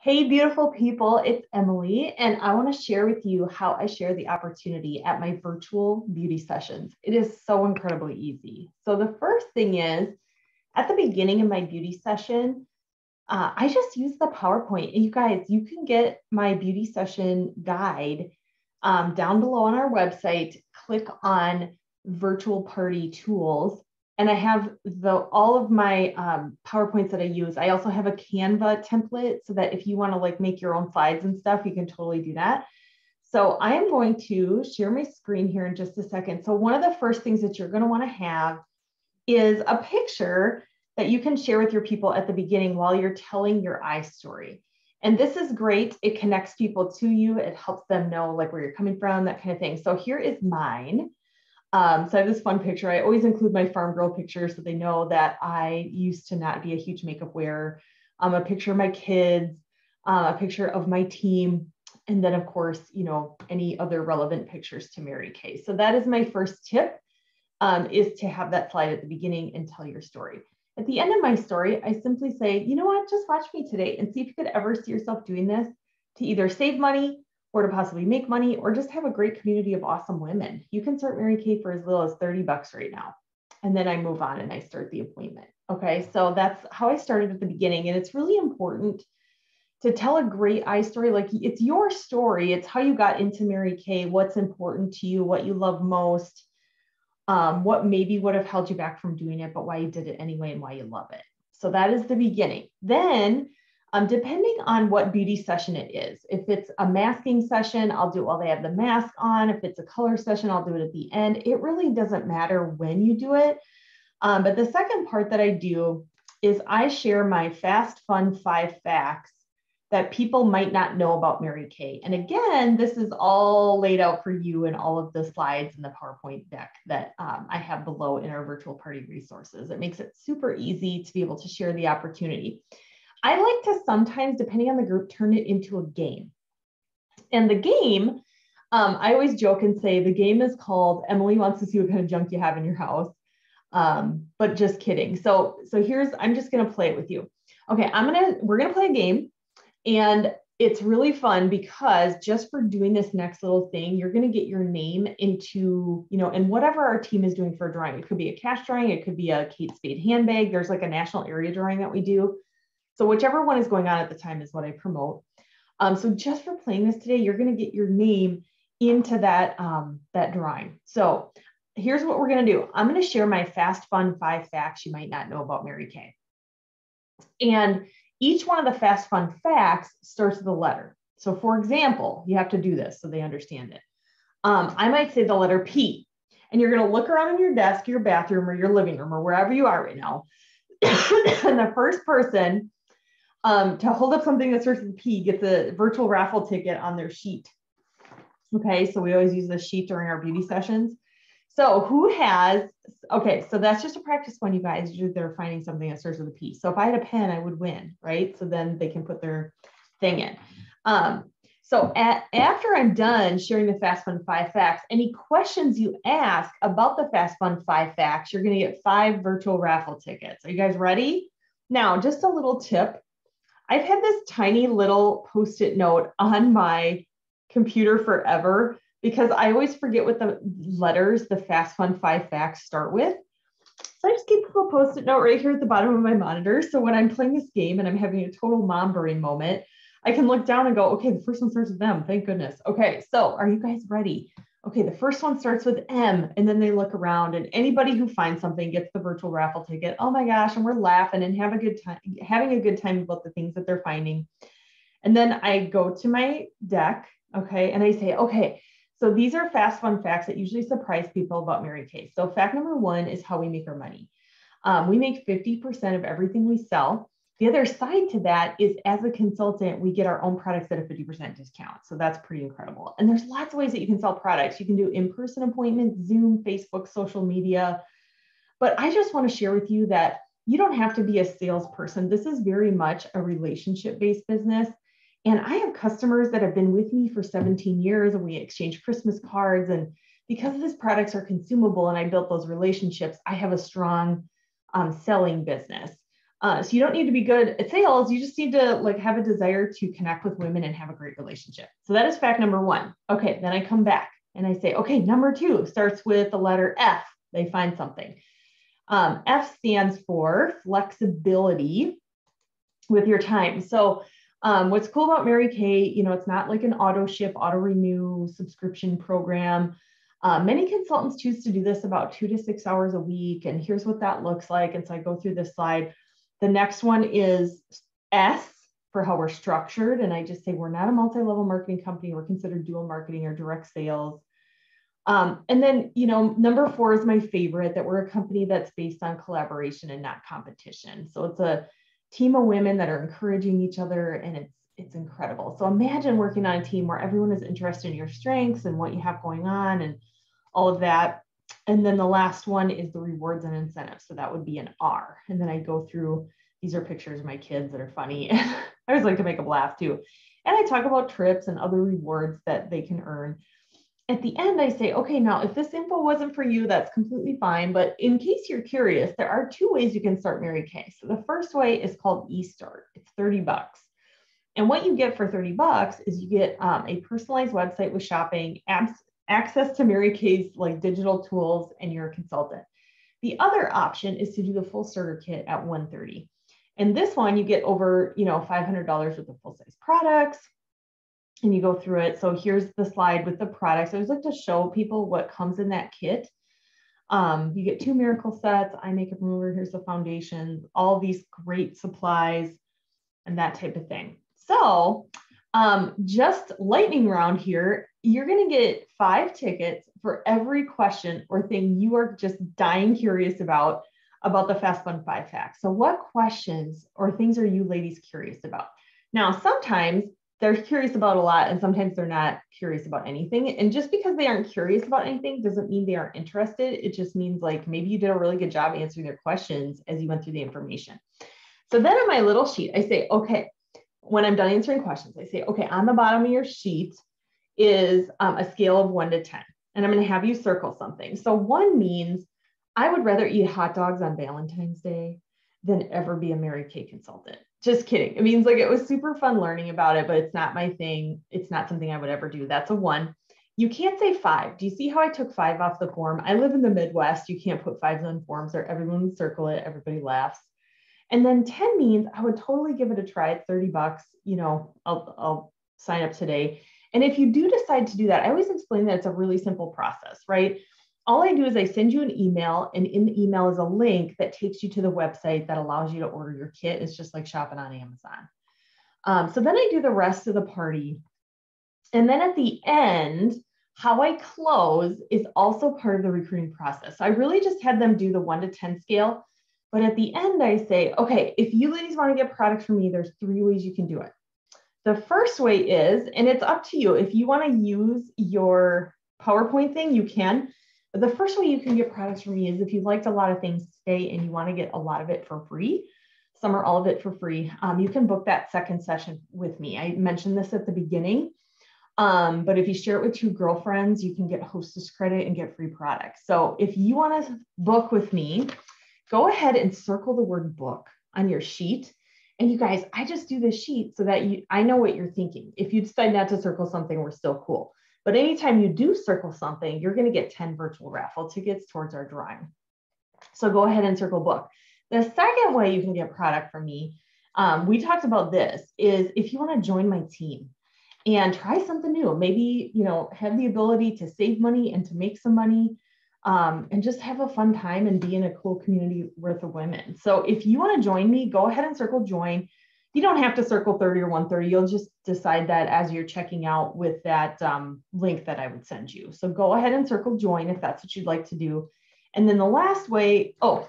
Hey, beautiful people, it's Emily, and I want to share with you how I share the opportunity at my virtual beauty sessions. It is so incredibly easy. So, the first thing is at the beginning of my beauty session, uh, I just use the PowerPoint. And you guys, you can get my beauty session guide um, down below on our website. Click on virtual party tools and I have the all of my um, PowerPoints that I use. I also have a Canva template so that if you want to like make your own slides and stuff, you can totally do that. So I am going to share my screen here in just a second. So one of the first things that you're going to want to have is a picture that you can share with your people at the beginning while you're telling your I story. And this is great. It connects people to you. It helps them know like where you're coming from, that kind of thing. So here is mine. Um, so I have this fun picture. I always include my farm girl picture so they know that I used to not be a huge makeup wearer. Um, a picture of my kids, uh, a picture of my team, and then of course, you know, any other relevant pictures to Mary Kay. So that is my first tip, um, is to have that slide at the beginning and tell your story. At the end of my story, I simply say, you know what, just watch me today and see if you could ever see yourself doing this to either save money or to possibly make money or just have a great community of awesome women. You can start Mary Kay for as little as 30 bucks right now. And then I move on and I start the appointment. Okay. So that's how I started at the beginning. And it's really important to tell a great I story. Like it's your story, it's how you got into Mary Kay, what's important to you, what you love most, um, what maybe would have held you back from doing it, but why you did it anyway and why you love it. So that is the beginning. Then um, depending on what beauty session it is. If it's a masking session, I'll do it while they have the mask on. If it's a color session, I'll do it at the end. It really doesn't matter when you do it. Um, but the second part that I do is I share my fast, fun five facts that people might not know about Mary Kay. And again, this is all laid out for you in all of the slides in the PowerPoint deck that um, I have below in our virtual party resources. It makes it super easy to be able to share the opportunity. I like to sometimes, depending on the group, turn it into a game. And the game, um, I always joke and say the game is called Emily wants to see what kind of junk you have in your house. Um, but just kidding. So, so here's, I'm just to play it with you. Okay. I'm to, we're to play a game and it's really fun because just for doing this next little thing, you're going to get your name into, you know, and whatever our team is doing for a drawing. It could be a cash drawing, it could be a Kate Spade handbag. There's like a national area drawing that we do. So whichever one is going on at the time is what I promote. Um, so just for playing this today, you're going to get your name into that, um, that drawing. So here's what we're going to do. I'm going to share my fast fun five facts you might not know about Mary Kay. And each one of the fast fun facts starts with a letter. So for example, you have to do this so they understand it. Um, I might say the letter P, and you're going to look around in your desk, your bathroom, or your living room, or wherever you are right now. and the first person um, to hold up something that starts with P gets a virtual raffle ticket on their sheet. Okay, so we always use this sheet during our beauty sessions. So who has, okay, so that's just a practice one, you guys. They're finding something that starts with a P. So if I had a pen, I would win, right? So then they can put their thing in. Um, so at, after I'm done sharing the Fast Fun five facts, any questions you ask about the Fast Fun five facts, you're gonna get five virtual raffle tickets. Are you guys ready? Now, just a little tip. I've had this tiny little post it note on my computer forever because I always forget what the letters, the fast fun five facts start with. So I just keep a little post it note right here at the bottom of my monitor. So when I'm playing this game and I'm having a total mom brain moment, I can look down and go, okay, the first one starts with them. Thank goodness. Okay, so are you guys ready? Okay, the first one starts with M, and then they look around, and anybody who finds something gets the virtual raffle ticket. Oh my gosh, and we're laughing and have a good time, having a good time about the things that they're finding. And then I go to my deck, okay, and I say, okay, so these are fast fun facts that usually surprise people about Mary Kay. So fact number one is how we make our money. Um, we make 50% of everything we sell. The other side to that is as a consultant, we get our own products at a 50% discount. So that's pretty incredible. And there's lots of ways that you can sell products. You can do in person appointments, Zoom, Facebook, social media. But I just want to share with you that you don't have to be a salesperson. This is very much a relationship based business. And I have customers that have been with me for 17 years and we exchange Christmas cards. And because these products are consumable and I built those relationships, I have a strong um, selling business. Uh, so you don't need to be good at sales. You just need to like have a desire to connect with women and have a great relationship. So that is fact number one. Okay, then I come back and I say, okay, number two starts with the letter F. They find something. Um, F stands for flexibility with your time. So um, what's cool about Mary Kay, you know, it's not like an auto ship, auto renew subscription program. Uh, many consultants choose to do this about two to six hours a week. And here's what that looks like. And so I go through this slide. The next one is S for how we're structured. And I just say we're not a multi level marketing company, we're considered dual marketing or direct sales. Um, and then, you know, number four is my favorite that we're a company that's based on collaboration and not competition. So it's a team of women that are encouraging each other and it's it's incredible. So imagine working on a team where everyone is interested in your strengths and what you have going on and all of that. And then the last one is the rewards and incentives. So that would be an R. And then I go through, these are pictures of my kids that are funny. I always like to make them laugh too. And I talk about trips and other rewards that they can earn at the end, I say, okay, now if this info wasn't for you, that's completely fine. But in case you're curious, there are two ways you can start Mary Kay. So the first way is called eStart. It's 30 bucks. And what you get for 30 bucks is you get um, a personalized website with shopping, apps, access to Mary Kay's like digital tools, and you're a consultant. The other option is to do the full starter kit at 130. And this one, you get over, you know, $500 worth of full size products, and you go through it. So here's the slide with the products. I always like to show people what comes in that kit. Um, you get two miracle sets, eye makeup remover, here's the foundation, all these great supplies and that type of thing. So um, just lightning round here, you're gonna get five tickets for every question or thing you are just dying curious about about the Fast Fun Five Facts. So what questions or things are you ladies curious about? Now, sometimes they're curious about a lot and sometimes they're not curious about anything and just because they aren't curious about anything doesn't mean they aren't interested it just means like maybe you did a really good job answering their questions as you went through the information so then on my little sheet i say okay when i'm done answering questions i say okay on the bottom of your sheet is um, a scale of 1 to 10 and i'm going to have you circle something so one means i would rather eat hot dogs on valentine's day than ever be a mary kay consultant just kidding. It means like it was super fun learning about it, but it's not my thing. It's not something I would ever do. That's a one. You can't say five. Do you see how I took five off the form? I live in the Midwest. You can't put fives on forms or everyone would circle it. Everybody laughs. And then 10 means I would totally give it a try at 30 bucks. You know, I'll, I'll sign up today. And if you do decide to do that, I always explain that it's a really simple process, right? all I do is I send you an email, and in the email is a link that takes you to the website that allows you to order your kit. It's just like shopping on Amazon. Um, so then I do the rest of the party. And then at the end, how I close is also part of the recruiting process. So I really just had them do the one to 10 scale. But at the end, I say, okay, if you ladies want to get products from me, there's three ways you can do it. The first way is, and it's up to you, if you want to use your PowerPoint thing, you can. But the first way you can get products from me is if you liked a lot of things today and you want to get a lot of it for free, some or all of it for free, um, you can book that second session with me. I mentioned this at the beginning, um, but if you share it with two girlfriends, you can get hostess credit and get free products. So if you want to book with me, go ahead and circle the word book on your sheet. And you guys, I just do this sheet so that you I know what you're thinking. If you decide not to circle something, we're still cool. But anytime you do circle something, you're going to get 10 virtual raffle tickets towards our drawing. So go ahead and circle book. The second way you can get product from me, um, we talked about this, is if you want to join my team and try something new, maybe, you know, have the ability to save money and to make some money um, and just have a fun time and be in a cool community worth of women. So if you want to join me, go ahead and circle join you don't have to circle 30 or 130. You'll just decide that as you're checking out with that um, link that I would send you. So go ahead and circle join if that's what you'd like to do. And then the last way, oh,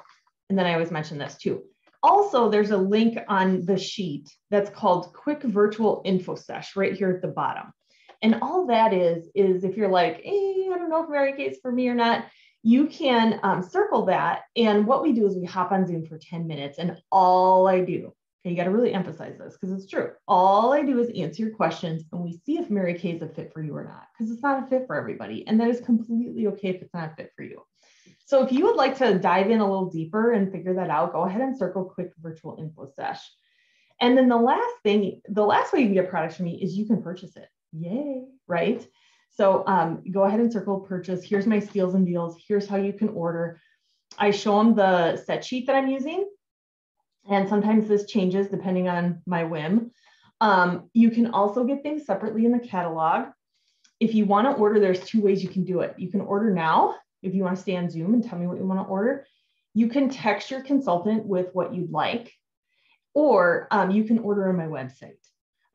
and then I always mention this too. Also, there's a link on the sheet that's called quick virtual info sesh right here at the bottom. And all that is, is if you're like, hey, I don't know if Mary Kay's for me or not, you can um, circle that. And what we do is we hop on Zoom for 10 minutes and all I do Okay, you got to really emphasize this because it's true. All I do is answer your questions and we see if Mary Kay is a fit for you or not because it's not a fit for everybody. And that is completely okay if it's not a fit for you. So if you would like to dive in a little deeper and figure that out, go ahead and circle quick virtual info sesh. And then the last thing, the last way you can get products from me is you can purchase it. Yay, right? So um, go ahead and circle purchase. Here's my steals and deals. Here's how you can order. I show them the set sheet that I'm using. And sometimes this changes depending on my whim. Um, you can also get things separately in the catalog. If you want to order, there's two ways you can do it. You can order now if you want to stay on Zoom and tell me what you want to order. You can text your consultant with what you'd like, or um, you can order on my website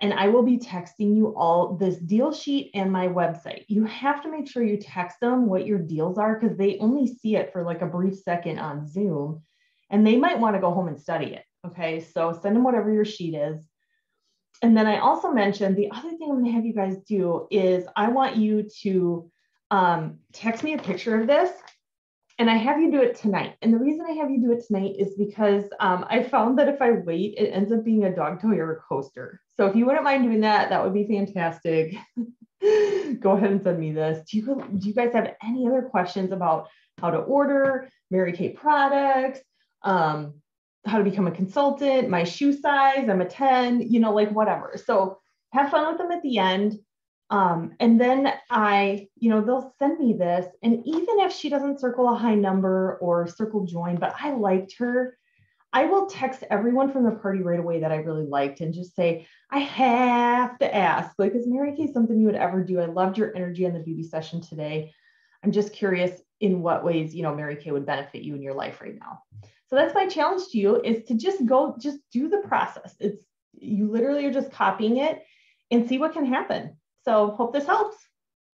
and I will be texting you all this deal sheet and my website. You have to make sure you text them what your deals are because they only see it for like a brief second on Zoom and they might want to go home and study it. Okay, so send them whatever your sheet is. And then I also mentioned the other thing I'm going to have you guys do is I want you to um, text me a picture of this and I have you do it tonight. And the reason I have you do it tonight is because um, I found that if I wait, it ends up being a dog toy or a coaster. So if you wouldn't mind doing that, that would be fantastic. Go ahead and send me this. Do you, do you guys have any other questions about how to order Mary Kay products, um, how to become a consultant, my shoe size, I'm a 10, you know, like whatever. So have fun with them at the end. Um, and then I, you know, they'll send me this. And even if she doesn't circle a high number or circle join, but I liked her, I will text everyone from the party right away that I really liked and just say, I have to ask, like, is Mary Kay something you would ever do? I loved your energy on the beauty session today. I'm just curious in what ways, you know, Mary Kay would benefit you in your life right now. So that's my challenge to you is to just go, just do the process. It's you literally are just copying it and see what can happen. So hope this helps.